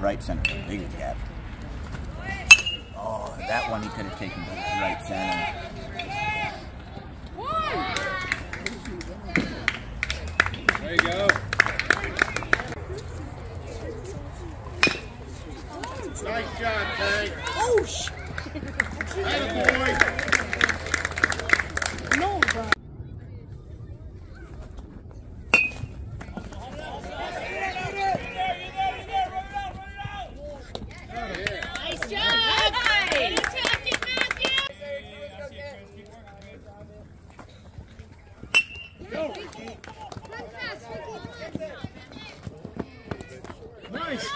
right center. Big gap. Oh, that one he could have taken to right center. There you go. Nice job, Tay. Oh, sh-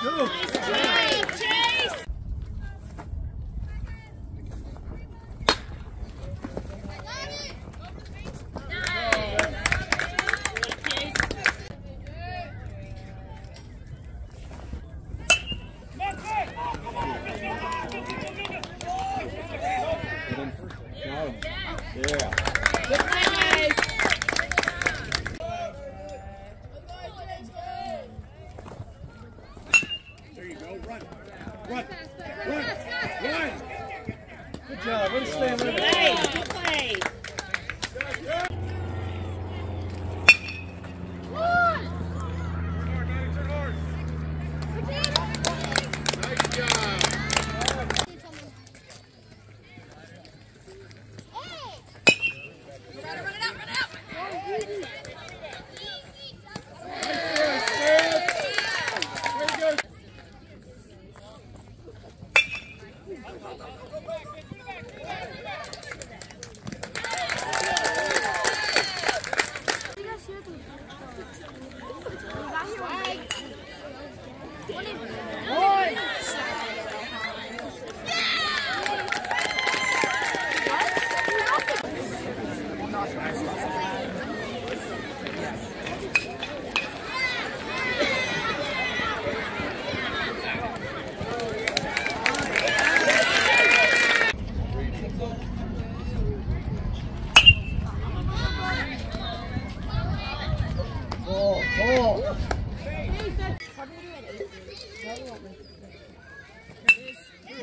go. Nice, Chase! Yeah. Good play, guys! There you go. Run. Run. Run. Run. Good job. To stay on Good play, good play. Yes.